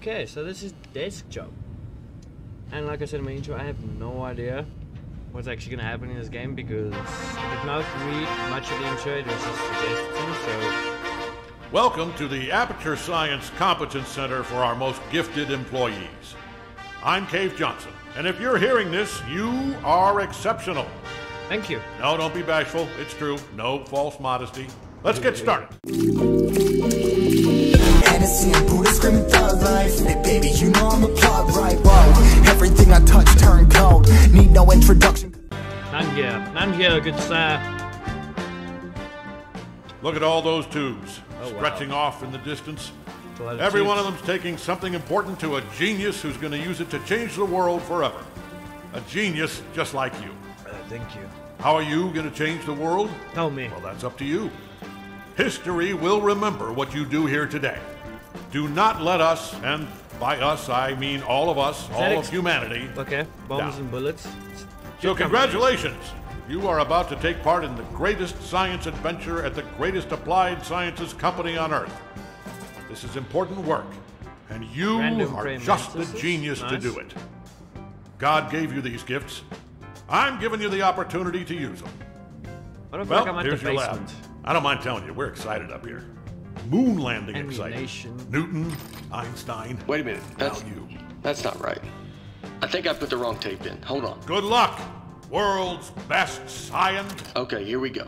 Okay, so this is desk job. And like I said in my intro, I have no idea what's actually going to happen in this game because I did not read much of the intro, it was just suggestions, so... Welcome to the Aperture Science Competence Center for our most gifted employees. I'm Cave Johnson, and if you're hearing this, you are exceptional. Thank you. No, don't be bashful. It's true. No false modesty. Let's get started. Hennessy and Buddha screaming thug life Hey baby, you know I'm a plug right, whoa Everything I touch turn cold Need no introduction None here. None here, good sir. Look at all those tubes Oh, wow. stretching off in the distance. It's a Every one of them's taking something important to a genius who's going to use it to change the world forever. A genius just like you. Uh, thank you. How are you going to change the world? Tell me. Well, that's up to you. History will remember what you do here today. Do not let us, and by us I mean all of us, all of humanity. Okay, bombs Down. and bullets. So, congratulations! You are about to take part in the greatest science adventure at the greatest applied sciences company on Earth. This is important work, and you Random are just the genius to do it. God gave you these gifts. I'm giving you the opportunity to use them. Well, like I'm at here's the your lab. I don't mind telling you, we're excited up here. Moon landing excited. Newton, Einstein. Wait a minute. Now That's you. that's not right. I think I put the wrong tape in. Hold on. Good luck, world's best science. Okay, here we go.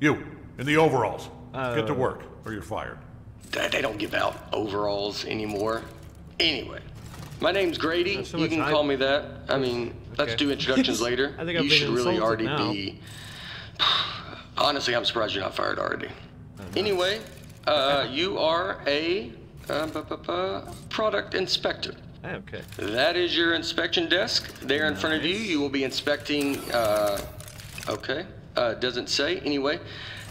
You, in the overalls. Get to Uh. work, or you're fired. They they don't give out overalls anymore. Anyway, my name's Grady. So you can hype. call me that. I mean, let's Okay. do introductions later. I think I've you should really already now. be. Honestly, I'm surprised you're not fired already. Oh, Anyway, uh, you are a uh, bu- bu- bu- product inspector. Oh, okay. That is your inspection desk. There in front of you, you will be inspecting. Uh, okay, uh, doesn't say. Anyway,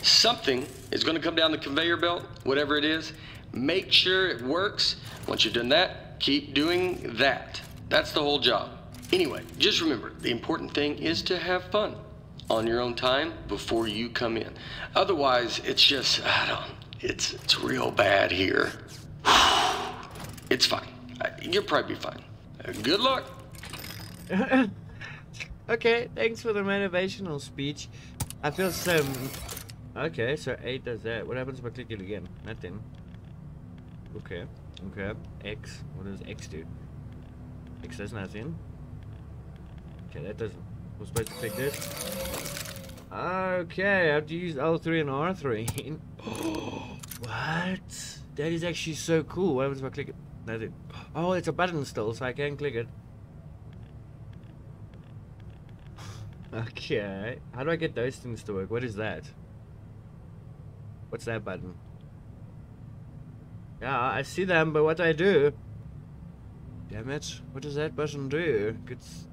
something is going to come down the conveyor belt, whatever it is. Make sure it works. Once you've done that, keep doing that. That's the whole job. Anyway, just remember the important thing is to have fun on your own time before you come in. Otherwise, it's just, I don't, it's, it's real bad here. It's fine. You'll probably be fine. Good luck. Okay, thanks for the motivational speech. I feel so. Okay, so 8 does that. What happens if I click it again? Nothing. Okay, okay. X. What does X do? X does nothing. Okay, that doesn't. We're supposed to click this. Okay, I have to use L3 and R3. what? That is actually so cool. What happens if I click it? Nothing. Oh, it's a button still, so I can click it. Okay. How do I get those things to work? What is that? What's that button? Yeah, I see them, but what do I do? Damn it. What does that button do? Good, s-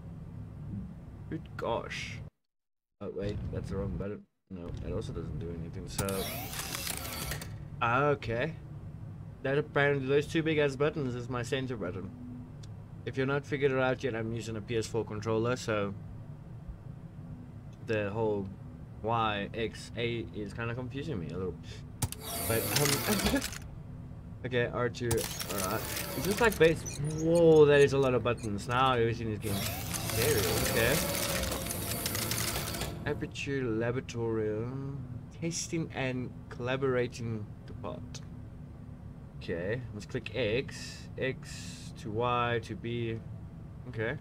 good gosh. Oh, wait. That's the wrong button. No, that also doesn't do anything, so... Okay. That apparently, those two big ass buttons is my center button. If you're not figured it out yet, I'm using a PS4 controller, so the whole Y, X, A is kind of confusing me a little. But, um, okay, R2, alright. Just like base. Whoa, that is a lot of buttons. Now everything is getting scary, okay. Aperture Laboratory, testing and collaborating department. Okay, let's click X, X to Y to B. Okay.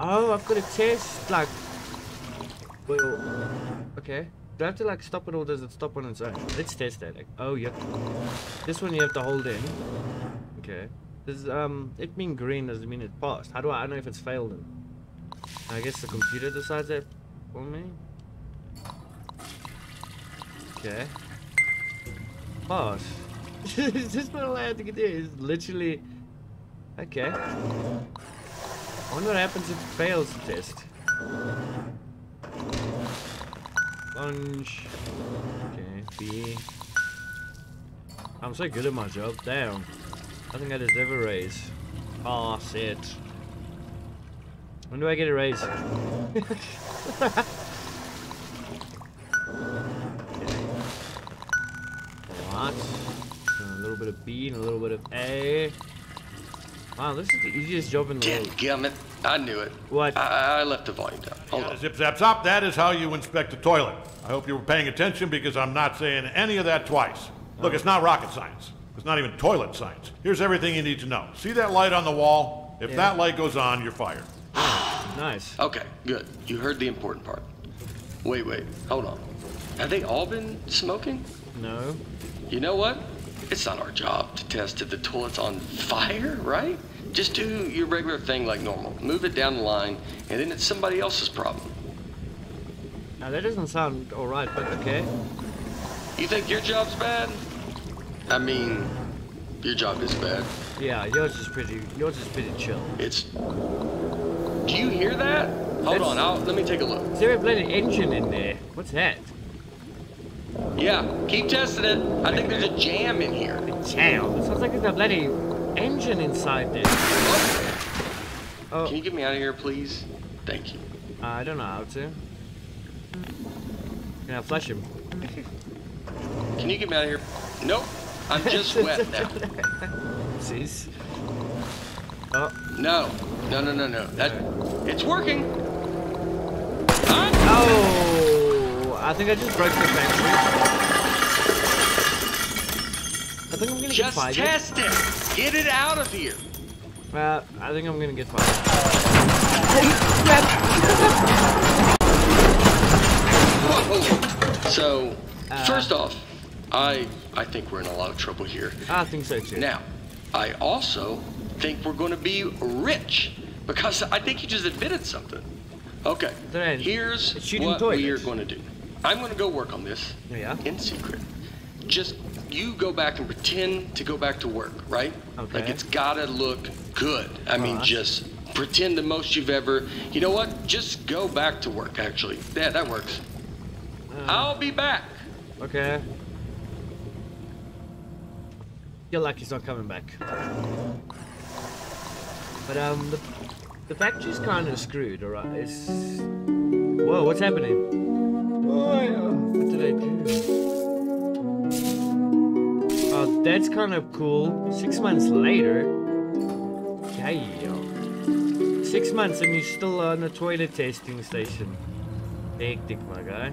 Oh, I've got a test, like, well, okay. Do I have to like stop it or does it stop on its own? Let's test that. Oh, yep. This one you have to hold in. Okay. Does um it mean green doesn't mean it passed? How do I, I know if it's failed? I guess the computer decides that for me. Okay. Pass. Is this what all I have to do? It's literally Okay. I wonder what happens if it fails the test. Lunge. Okay, B. I'm so good at my job. Damn. I think I deserve a raise. Pass it. When do I get a raise? Alright. A little bit of B and a little bit of A. Wow, this is the easiest job in the world. Dadgummit. I knew it. What? I, I left the volume down. Hold Yeah, on. zip zap zop, that is how you inspect a toilet. I hope you were paying attention because I'm not saying any of that twice. Look, it's not rocket science. It's not even toilet science. Here's everything you need to know. See that light on the wall? If Yeah. that light goes on, you're fired. Nice. Okay, good. You heard the important part. Wait, wait. Hold on. Have they all been smoking? No. You know what? It's not our job to test if the toilet's on fire, right? Just do your regular thing like normal. Move it down the line, and then it's somebody else's problem. Now that doesn't sound alright, but okay. You think your job's bad? I mean, your job is bad. Yeah, yours is pretty. Yours is pretty chill. It's. Do you hear that? Hold That's- on, I'll, let me take a look. Is there a bloody engine in there? What's that? Yeah, keep testing it. I think there's a jam in here. Damn, it sounds like there's a bloody engine inside this. Oh. oh, Can you get me out of here, please? Thank you. Uh, I don't know how to. Can I flush him? Can you get me out of here? Nope. I'm just wet now. Oopsies. Oh, No, no, no, no, no. That it's working. Huh? oh! I think I just broke the battery. I think I'm gonna get fired. Just test it. Get it out of here. Uh, I think I'm gonna get fired. Whoa. So, Uh. first off, I I think we're in a lot of trouble here. I think so too. Now, I also think we're going to be rich because I think you just admitted something. Okay, Then, here's what we are going to do. I'm going to go work on this Yeah. in secret. Just you go back and pretend to go back to work, right? Okay. Like it's got to look good. I mean, just pretend the most you've ever. You know what? Just go back to work. Actually, yeah, that works. Uh, I'll be back. Okay. Feel like he's not coming back. But um, the, the factory's kind of screwed. Alright, it's. Whoa, what's happening? Oh, yeah. What did I do? Oh, that's kind of cool. Six months later. Damn. Six months and you're still on the toilet testing station. Hectic, my guy.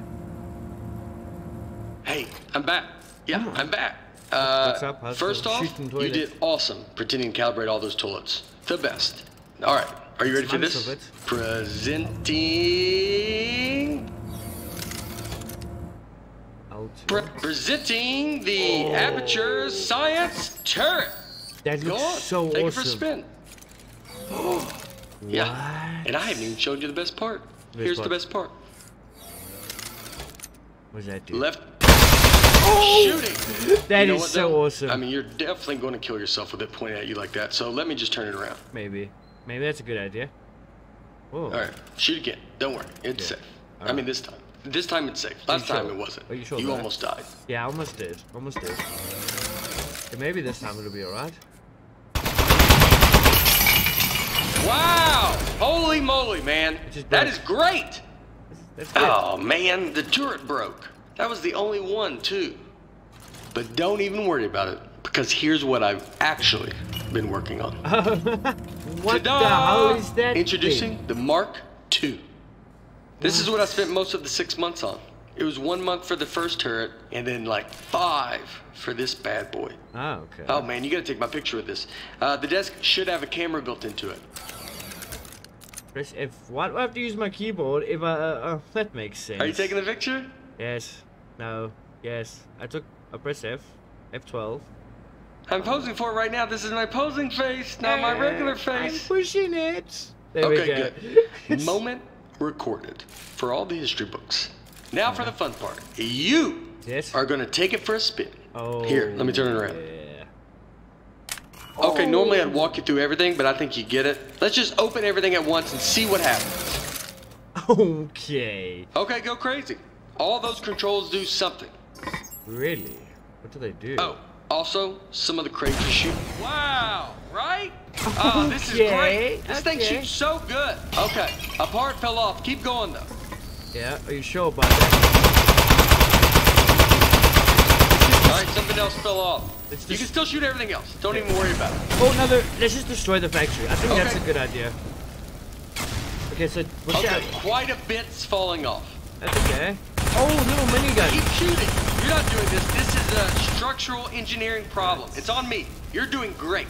Hey, I'm back. Yeah, I'm back. Uh, What's up? How's first off, you did awesome pretending to calibrate all those toilets. The best. All right, are you ready for Tons this? it. Presenting. Out. Pre- presenting the oh. Aperture Science Turret. That looks on, so take awesome. it for a spin. yeah, What? and I haven't even showed you the best part. Here's part. the best part. What's that do? Left. Shooting. That You know is so though? awesome. I mean, you're definitely going to kill yourself with it pointed at you like that. So let me just turn it around. Maybe. Maybe that's a good idea. Whoa. All right, shoot again. Don't worry, it's Yeah. safe. I mean, this time. This time it's safe. Last time it wasn't. Are you sure you that? almost died. Yeah, I almost did. Almost did. Maybe this time it'll be alright. Wow! Holy moly, man! That is great. That's good. Oh man, the turret broke. That was the only one too. But don't even worry about it because here's what I've actually been working on. what the hell is that? Introducing thing? the Mark II. This is what I spent most of the six months on. It was one month for the first turret, and then like five for this bad boy. Oh, okay. Oh man, you gotta take my picture with this. Uh, the desk should have a camera built into it. Press F. Why do I have to use my keyboard if I. Uh, uh, that makes sense. Are you taking the picture? Yes. No. Yes. I took. I press F. F12. I'm posing for it right now. This is my posing face, not my regular I'm face. pushing it. There we Okay, go. good. Moment recorded for all the history books. Now for the fun part. You Yes. are gonna take it for a spin. Oh. Here, let me turn it around. Yeah. Okay, normally I'd walk you through everything, but I think you get it. Let's just open everything at once and see what happens. Okay. Okay, go crazy. All those controls do something. Really? What do they do? Oh, also, some of the crazy shoot. Wow, right? Oh, this is great. This thing shoots so good. Okay, a part fell off. Keep going, though. Yeah. Are you sure about that? All right, something something else fell off. You can still shoot everything else. Don't even worry about it. Oh, another. let's just destroy the factory. I think that's a good idea. Okay, so what's Okay, that? quite a bit's falling off. That's okay. Oh, little minigun. Keep shooting. You're not doing this. This is a structural engineering problem. It's on me. You're doing great.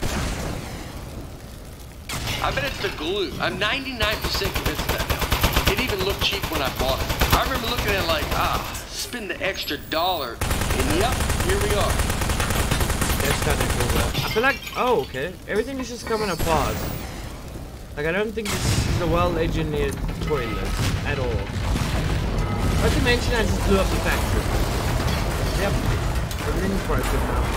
I bet it's the glue. I'm 99% convinced of that now. It even looked cheap when I bought it. I remember looking at it like, ah, spend the extra dollar. And yep, here we are. That's kind of cool. I feel like, oh, okay. Everything is just coming apart. Like, I don't think this is a well-engineered toilet at all. Not to mention, I just blew up the factory. Yep. Now.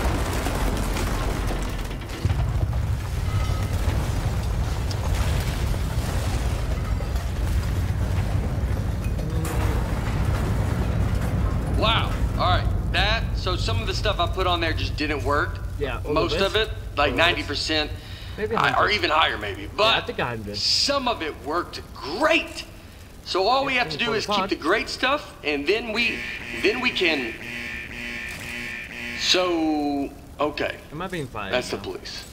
Wow. All right. That, so some of the stuff I put on there just didn't work. Yeah, Most of it, like All of it? 90%. Maybe I- or even higher maybe. Yeah, I But hundred. some of it worked great. So all we have to do is keep the great stuff, and then we, then we can. So okay, Am I being fired? that's the police.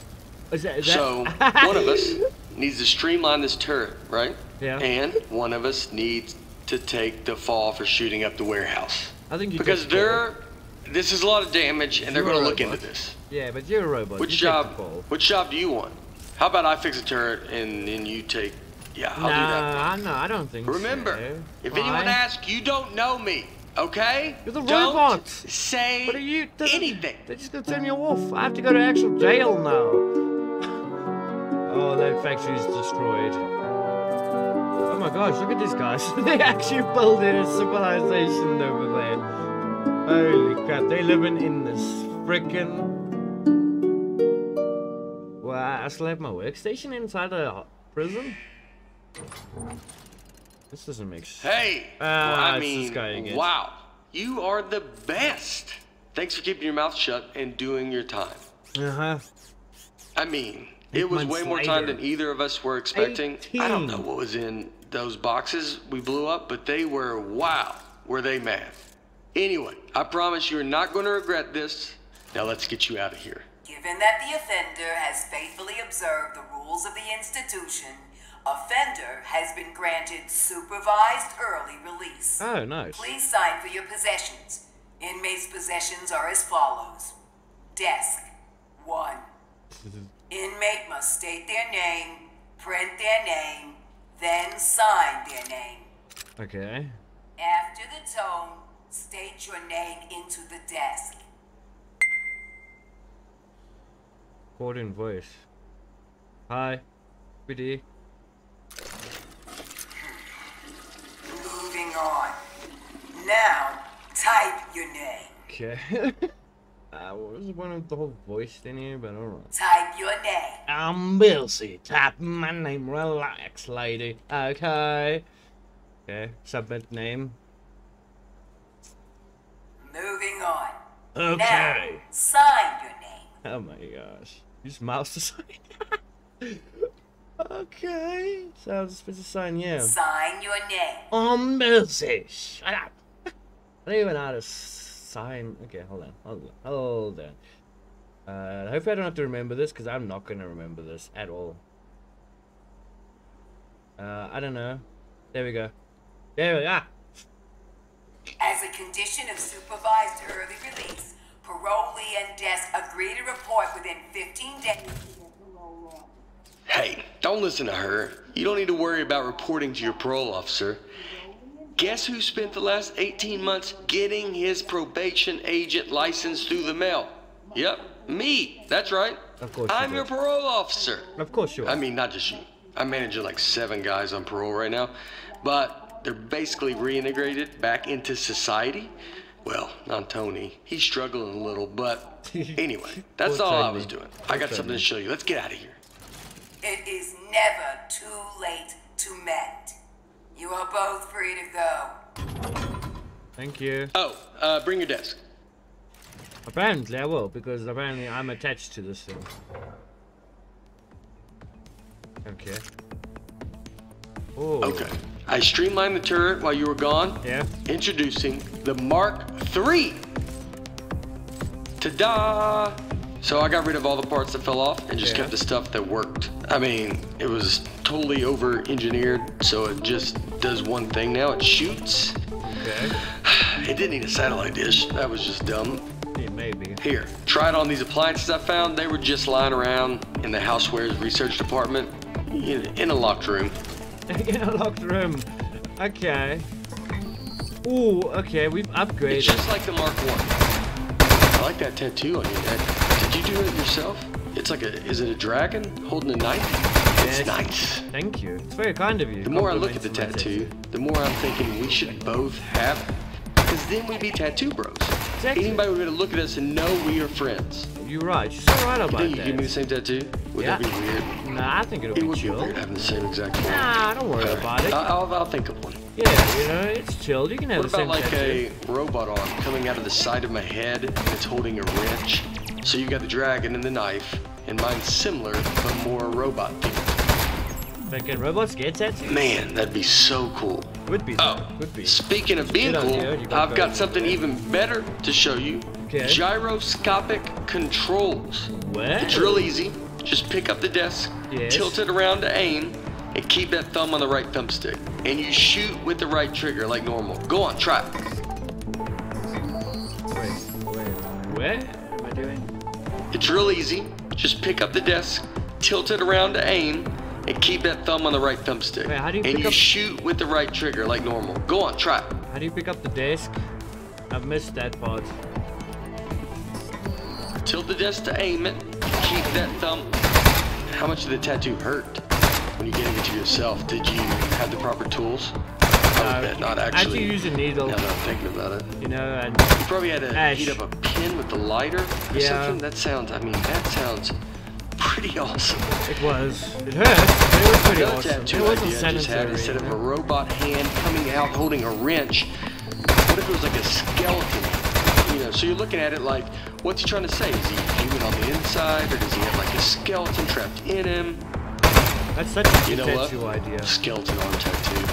Is that, is that... So one of us needs to streamline this turret, right? Yeah. And one of us needs to take the fall for shooting up the warehouse I think you because they're. This is a lot of damage, and they're going to look into this. Yeah, but you're a robot. Which you job? Which job do you want? How about I fix a turret and then you take? Yeah, I'll do that. No, I don't think so. Remember, so. if Why? anyone asks, you don't know me, okay? You're the don't robot. Say What are you? Anything. They're just gonna turn you off. I have to go to actual jail now. oh, that factory is destroyed. Oh my gosh, look at these guys. they actually building a civilization over there. Holy crap, they living in this frickin' Wow, I still have my workstation inside a prison? This doesn't make sense. Hey, Ah, well, I it's mean, this guy again. wow, you are the best. Thanks for keeping your mouth shut and doing your time. Uh-huh. I mean, Eight it was months way more time than either of us were expecting. I don't know what was in those boxes we blew up, but they were wow, were they mad. Anyway, I promise you're not going to regret this. Now let's get you out of here. Given that the offender has faithfully observed the rules of the institution, offender has been granted supervised early release. Oh, nice. Please sign for your possessions. Inmates' possessions are as follows Desk 1. Inmate must state their name, print their name, then sign their name. Okay. After the tone, state your name into the desk. Recording voice. Hi. PD. Moving on. Now, type your name. Okay. I was one of the whole voice thing here, but alright. Type your name. I'm Bilsy. Type my name. Relax, lady. Okay. Okay. Submit name. Moving on. Okay. Now, sign your name. Oh my gosh. Use mouse to sign. okay. So I was supposed to sign you. Sign your name. I'm busy. Shut up. I don't even know how to sign. Okay, hold on. Hold on. Hold on. Uh, hopefully I don't have to remember this because I'm not going to remember this at all. Uh, I don't know. There we go. There we are. As a condition of supervised early release, parolee and desk agree to report within 15 days. Hey, don't listen to her. You don't need to worry about reporting to your parole officer. Guess who spent the last 18 months getting his probation agent license through the mail? Yep, me. That's right. Of course you I'm did. your parole officer. Of course you are. I mean, not just you. I'm managing like seven guys on parole right now, but they're basically reintegrated back into society. Well, not Tony. He's struggling a little, but anyway, that's all I was doing. I got something to show you. Let's get out of here. It is never too late to mend. You are both free to go. Thank you. Oh, uh, bring your desk. Apparently I will because apparently I'm attached to this thing. Okay. Oh. Okay. I streamlined the turret while you were gone. Yeah. Introducing the Mark III. Ta-da! So I got rid of all the parts that fell off and just Yeah. kept the stuff that worked. I mean, it was totally over-engineered, so it just does one thing now. It shoots. Okay. It didn't need a satellite dish. That was just dumb. Yeah, maybe. Here, try it on these appliances I found. They were just lying around in the housewares research department in, in a locked room. In a locked room. Okay. Ooh, okay, we've upgraded. It's just like the Mark One. I like that tattoo on your neck. Did do it yourself? It's like a, is it a dragon holding a knife? Yes. It's nice. Thank you. It's very kind of you. The more I look at the tattoo, the more I'm thinking we should both have it. Because then we'd be tattoo bros. Exactly. Anybody would be able to look at us and know we are friends. You're right. You're so right You about think you that. give me the same tattoo? Would that be weird? Nah, I think it'll It be would be chill. weird having the same exact one. Nah, don't worry Alright, about it. I- I'll, I'll think of one. yeah, you know, it's chilled. You can have What the about same like tattoo. a robot arm coming out of the side of my head and it's holding a wrench? So you've got the dragon and the knife, and mine's similar but more robot themed. Fucking robots get tattoos? Man, that'd be so cool. Would be. Oh. Would be. speaking of being cool, idea, I've got both. something even better to show you. Okay. Gyroscopic controls. What? It's real easy. Just pick up the desk, Yes. tilt it around to aim, and keep that thumb on the right thumbstick. And you shoot with the right trigger like normal. Go on, try it. Wait, wait. What am I doing? It's real easy. Just pick up the desk, tilt it around to aim, and keep that thumb on the right thumbstick. Wait, how do you and you up- shoot with the right trigger like normal. Go on, try it. How do you pick up the desk? I've missed that part. Tilt the desk to aim it. Keep that thumb. How much did the tattoo hurt when you gave it to yourself? Did you have the proper tools? I Uh, not actually. actually use a needle, Now that I'm thinking about it. you know, and You probably had to Ash. heat up a pin with the lighter or Yeah. something. That sounds, I mean, that sounds pretty awesome. it was. It hurt, it was pretty Another awesome. tattoo It wasn't idea I just had instead of a robot hand coming out holding a wrench. What if it was like a skeleton? You know, so you're looking at it like, what's he trying to say? Is he human on the inside, or does he have like a skeleton trapped in him? That's such a You know what? tattoo idea. Skeleton arm tattoo.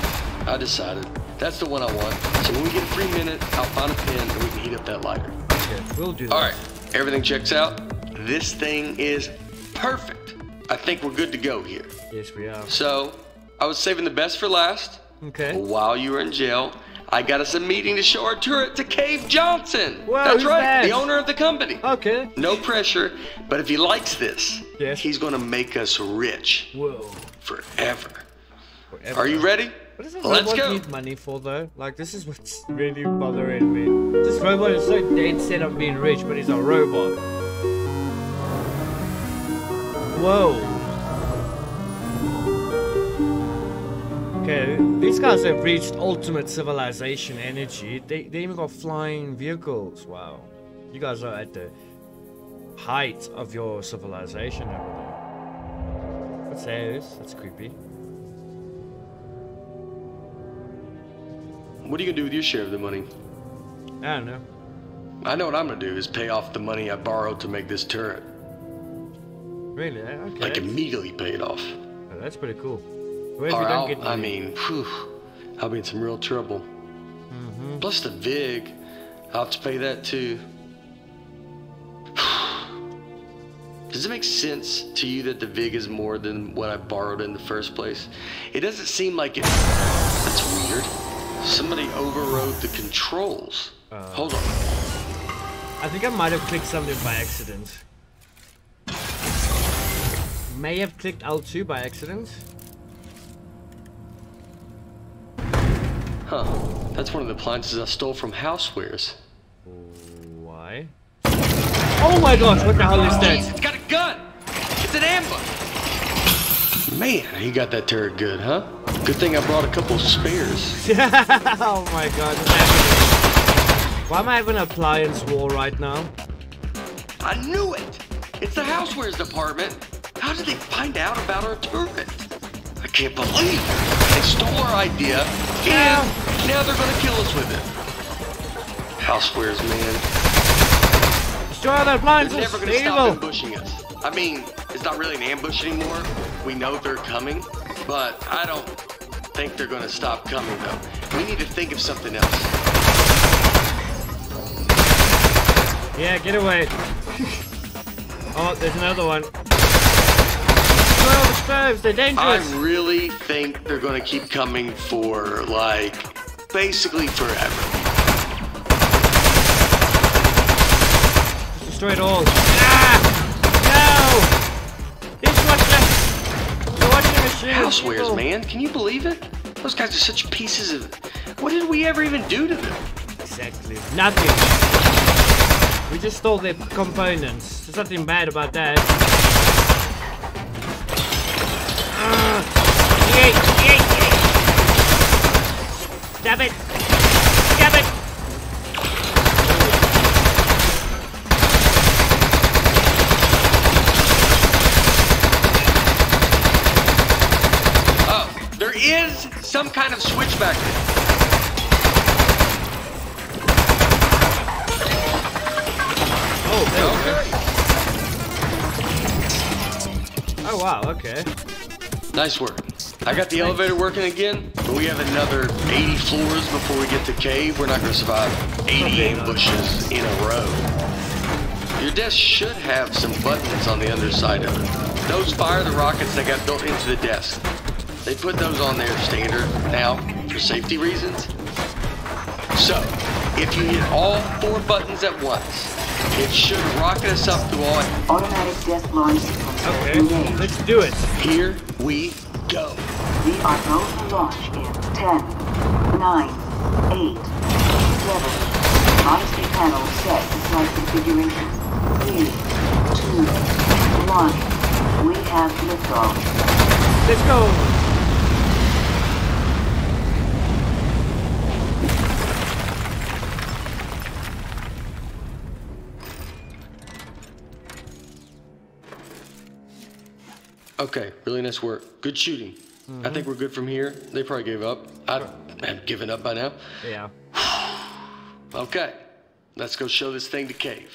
I decided. That's the one I want. So when we get a free minute, I'll find a pin and we can heat up that lighter. Okay, we'll do that. All right, everything checks out. This thing is perfect. I think we're good to go here. Yes, we are. So, I was saving the best for last. Okay. While you were in jail, I got us a meeting to show our turret to Cave Johnson. Whoa, That's right, that? the owner of the company. Okay. No pressure, but if he likes this, Yes. he's gonna make us rich Whoa. forever. Forever. Are you ready? What does a Let's robot go. need money for though? Like this is what's really bothering me. This robot is so dead set on being rich, but he's a robot. Whoa. Okay, these guys have reached ultimate civilization energy. They, they even got flying vehicles. Wow. You guys are at the height of your civilization over there. What's that? That's creepy. What are you gonna do with your share of the money? I don't know. I know what I'm gonna do is pay off the money I borrowed to make this turret. Really? eh? Okay. Like immediately pay it off. Oh, that's pretty cool. What Or I'll, I mean, whew, I'll be in some real trouble. Mm-hmm. Plus the VIG, I'll have to pay that too. Does it make sense to you that the VIG is more than what I borrowed in the first place? It doesn't seem like it. Somebody overrode the controls. Uh. Hold on. I think I might have clicked something by accident. May have clicked L2 by accident. Huh. That's one of the appliances I stole from Housewares. Why? Oh my gosh, what the hell is Jeez, that? it's got a gun! It's an ambush! Man, he got that turret good, huh? Good thing I brought a couple spares. oh my god. Why am I having an appliance war right now? I knew it! It's the housewares department. How did they find out about our turret? I can't believe it. They stole our idea, and now they're gonna kill us with it. Housewares, man. Destroy the They're never gonna stop evil! ambushing us. I mean, it's not really an ambush anymore. We know they're coming, but I don't think they're gonna stop coming though. We need to think of something else. Yeah, get away. oh, there's another one. Well, the spurs, they're dangerous. I really think they're gonna keep coming for like basically forever. Destroy it all. Ah! Housewares, man. Can you believe it? Those guys are such pieces of. What did we ever even do to them? Exactly. Nothing. We just stole their components. There's nothing bad about that. Ah! Yay! Yay! Yay! Stab it! Stab it! Oh, there is some kind of switch back. Oh, there Okay. Oh, wow, okay. Nice work. I got the elevator working again, but we have another 80 floors before we get to cave. We're not going to survive 80 Okay, no. ambushes in a row. Your desk should have some buttons on the underside of it. Those fire the rockets that got built into the desk. They put those on there standard now for safety reasons. So, if you hit all four buttons at once, it should rocket us up to all. Automatic desk launch Okay, engaged. let's do it. Here we go. We are going to launch in 10, 9, 8, 7. Modesty panel set to flight configuration. 3, 2, 1. We have liftoff. Let's go. Okay, really nice work. Good shooting. I think we're good from here. They probably gave up. I have given up by now. Yeah. Okay, let's go show this thing to Cave.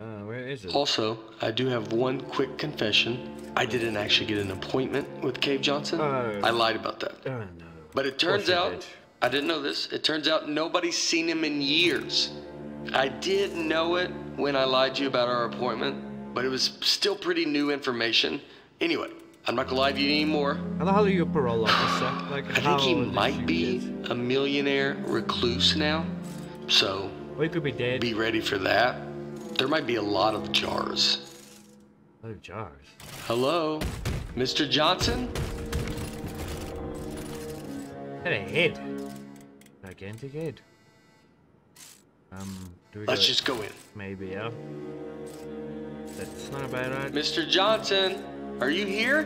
Uh, where is it? Also, I do have one quick confession. I didn't actually get an appointment with Cave Johnson. Oh. I lied about that. Oh, no. But it turns out, did. I didn't know this. It turns out nobody's seen him in years. I did know it when I lied to you about our appointment, but it was still pretty new information. Anyway, I'm not gonna lie to you anymore. How the hell are you a parole officer? Like, I think he might be a millionaire recluse now. So Or he could be dead. be ready for that. There might be a lot of jars. Oh, jars. Hello, Mr. Johnson? Had a head. Gigantic head. Um, do we Let's go- just go in. Maybe, yeah. That's not a bad idea. Mr. Johnson, are you here?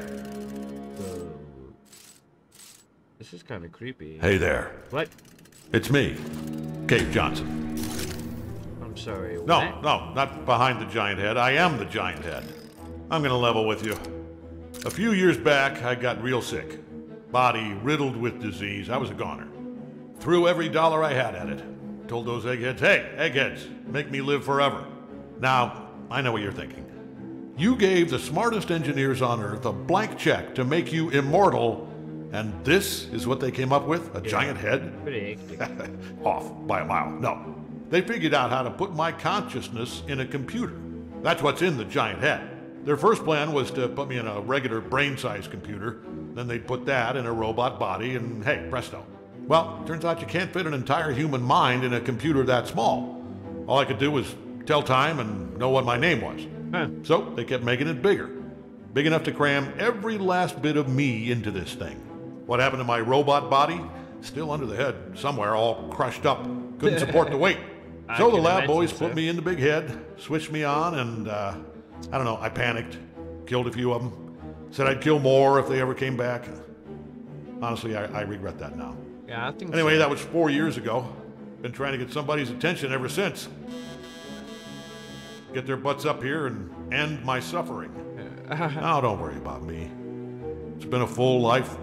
This is kind of creepy. Hey there. What? It's me, Cave Johnson. I'm sorry. No, no, not behind the giant head. I am the giant head. I'm gonna level with you. A few years back, I got real sick. Body riddled with disease. I was a goner. Threw every dollar I had at it. Told those eggheads, hey, eggheads, make me live forever. Now, I know what you're thinking. You gave the smartest engineers on Earth a blank check to make you immortal, and this is what they came up with? A giant head? Pretty hectic. Off by a mile. No. They figured out how to put my consciousness in a computer. That's what's in the giant head. Their first plan was to put me in a regular brain sized computer. Then they'd put that in a robot body, and hey, presto. Well, turns out you can't fit an entire human mind in a computer that small. All I could do was tell time and know what my name was. Huh. So they kept making it bigger. Big enough to cram every last bit of me into this thing. What happened to my robot body? Still under the head, somewhere, all crushed up. Couldn't support the weight. So the lab boys sir. put me in the big head, switched me on, and uh, I don't know, I panicked. Killed a few of them. Said I'd kill more if they ever came back. Honestly, I, I regret that now. Yeah, I think Anyway, so. that was four years ago. Been trying to get somebody's attention ever since. Get their butts up here and end my suffering. now, don't worry about me. It's been a full life,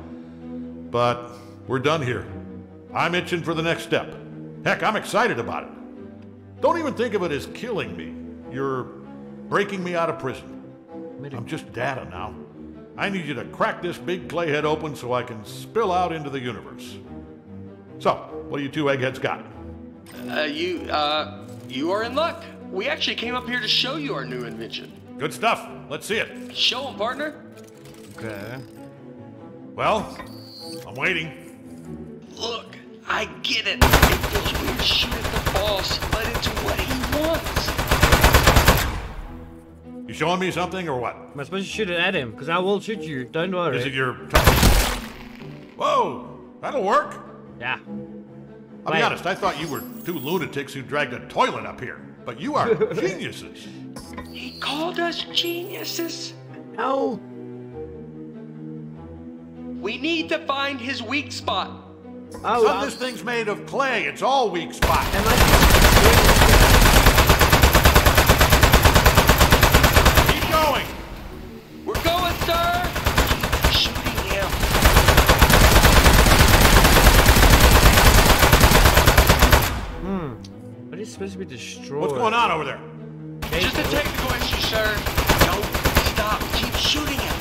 but we're done here. I'm itching for the next step. Heck, I'm excited about it. Don't even think of it as killing me. You're breaking me out of prison. I'm just data now. I need you to crack this big clay head open so I can spill out into the universe. So, what do you two eggheads got? Uh, you, uh, you are in luck. We actually came up here to show you our new invention. Good stuff. Let's see it. Show 'em, partner. Okay. Well, I'm waiting. Look, I get it. It feels weird shooting the boss, but it's what he wants. You showing me something or what? Am I supposed to shoot it at him? Because I will shoot you. Don't worry. Is it your... Whoa, that'll work. Yeah. I'll Wait. be honest, I thought you were two lunatics who dragged a toilet up here. But you are geniuses. He called us geniuses. No. We need to find his weak spot. Oh, Son, I- this thing's made of clay. It's all weak spot. am I- Keep going. We're going, sir. Keep shooting him. But it's supposed to be destroyed. What's going on over there? Just a technical issue, sir. Don't stop. Keep shooting him.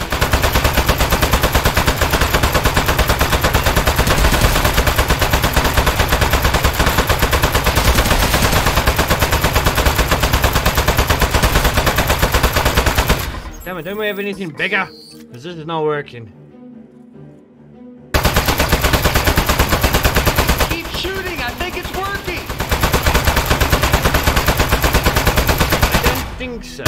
Damn it, don't we have anything bigger? Because this is not working. Keep shooting. I think it's working. I don't think so.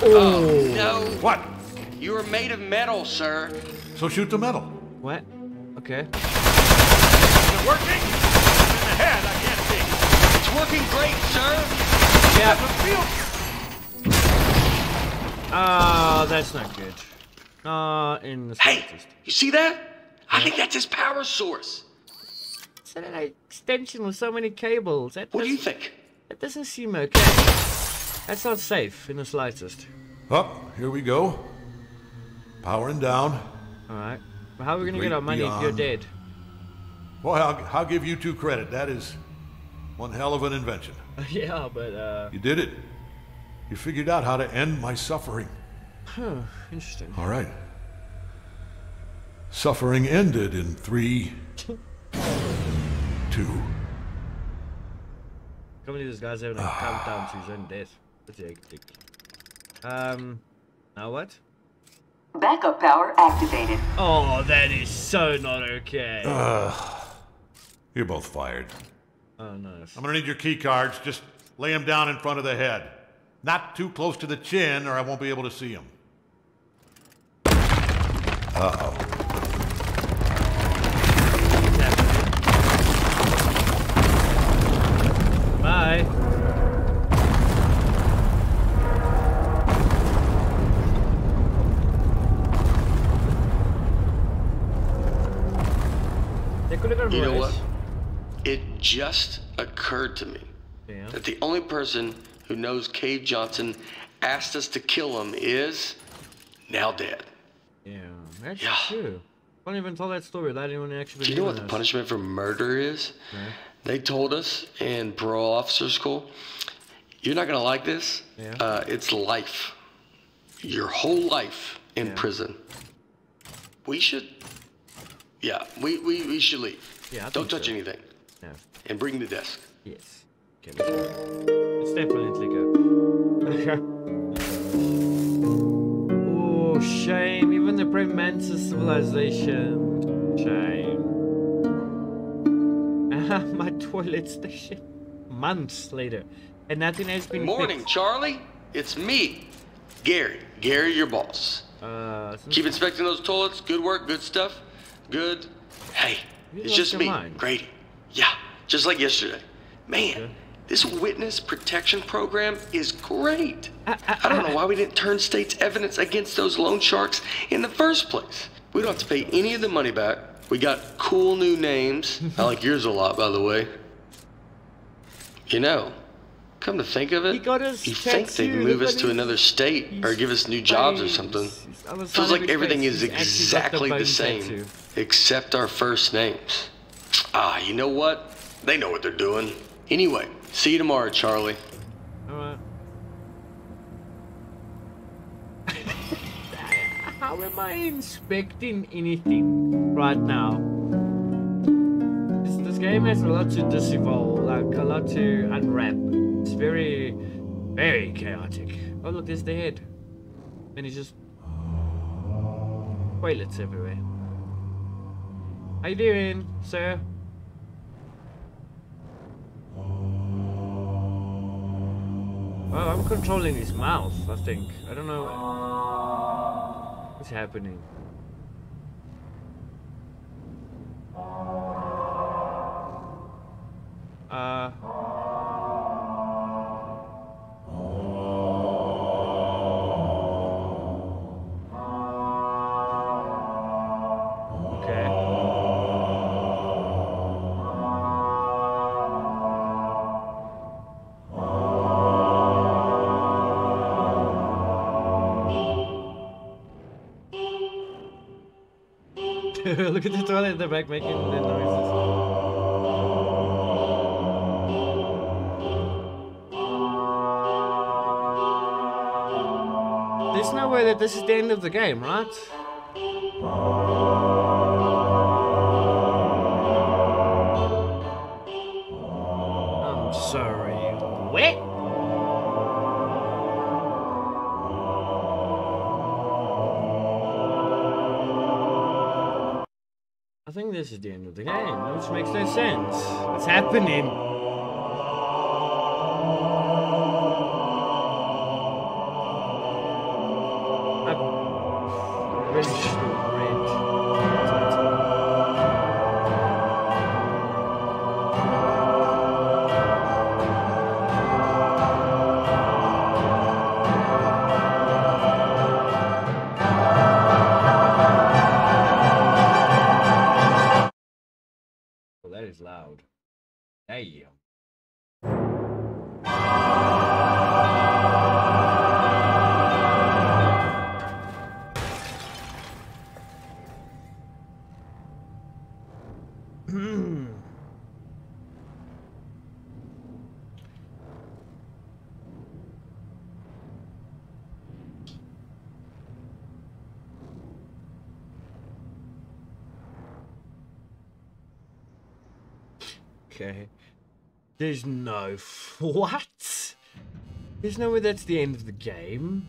Oh, oh, no. What? You are made of metal, sir. So shoot the metal. What? Okay. Is it working? In the head, I can't see. It's working great, sir. Yeah. Feel Ah, that's not good. Not in the Hey, slightest. you see that? I think that's his power source. It's an extension with so many cables. That What do you think? That doesn't seem okay. That's not safe in the slightest. Up, here we go. Powering down. Alright. How are we gonna get our money if you're dead? Boy, I'll, I'll give you two credit. That is one hell of an invention. yeah, but uh You did it. You figured out how to end my suffering. huh, interesting. All right. Suffering ended in three, two. Can't believe this guy's having a countdown to his own death. That's hectic. Um now what? Backup power activated. Oh, that is so not okay. You're both fired. oh nice. I'm gonna need your key cards. Just lay them down in front of the head. Not too close to the chin, or I won't be able to see them. Oh. Bye. They could have gone You know what? It just occurred to me that the only person who knows Cave Johnson asked us to kill him is now dead. Yeah, that's Yeah. true. Can't even tell that story without anyone actually. Do you know what the punishment for murder is? They told us in parole officer school, you're not gonna like this. Yeah. Uh, it's life. Your whole life in Yeah. prison. We should, yeah, we, we, we should leave. Yeah, Don't touch so. anything. No. And bring the desk. Yes. Okay. Let's definitely go. oh, shame. Even the pre-Mantis civilization. Shame. Ah, my toilet station. Months later. And nothing has been Morning, fixed. Charlie. It's me, Gary. Gary, your boss. Uh, Keep inspecting those toilets. Good work. Good stuff. Good. Hey, You it's just me, mind. Grady. Yeah, just like yesterday. Man, Okay. this witness protection program is great. I- I- I don't know why we didn't turn state's evidence against those loan sharks in the first place. We don't have to pay any of the money back. We got cool new names. I like yours a lot, by the way. You know, Come to think of it, He got us you think they'd move us to another state or give us new jobs or something. His other side Feels like everything is exactly the same, tattoo. except our first names. Ah, you know what? They know what they're doing. Anyway, see you tomorrow, Charlie. Alright. How am I inspecting anything right now? This, this game has a lot to disevolve, a lot to unwrap. It's very, very chaotic. Oh look, there's the head. And he's just toilets everywhere. How you doing, sir? Oh, I'm controlling his mouth, I think. I don't know what's happening. Look at the toilet in the back making the noises. There's no way that this is the end of the game, right? This is the end of the game, which makes no sense. What's happening? Damn. Oh. Okay. There's no what? There's no way that's the end of the game.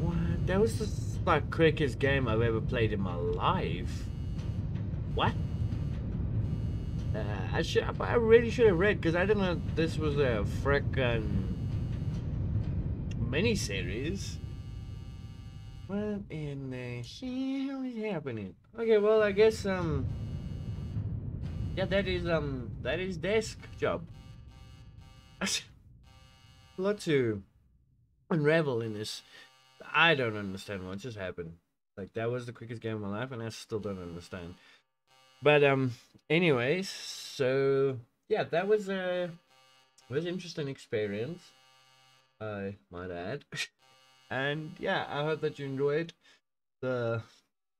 What? That was the like quickest game I've ever played in my life. What? Uh, I should. I really should have read because I didn't know this was a frickin' miniseries. What in the hell is happening? Okay, well, I guess um, yeah, that is um, that is desk job. a lot to unravel in this. I don't understand what just happened. Like that was the quickest game of my life, and I still don't understand. But um, anyways, so yeah, that was a was an interesting experience. I might add. and yeah, I hope that you enjoyed the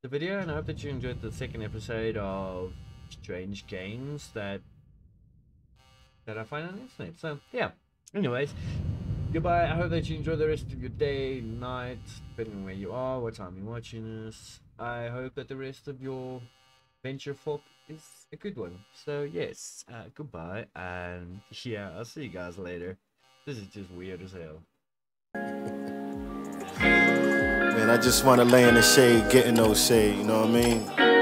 the video, and I hope that you enjoyed the second episode of Strange Games that that I find on the internet. So yeah. Anyways, goodbye. I hope that you enjoy the rest of your day, night, depending on where you are, what time you're watching this. I hope that the rest of your venture fork is a good one. So yes, uh, goodbye, and yeah, I'll see you guys later. This is just weird as hell. Man, I just wanna lay in the shade, getting no shade, you know what I mean?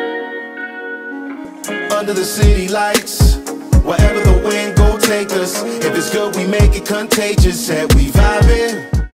Under the city lights, wherever the wind go take us. If it's good, we make it contagious. Said we vibing,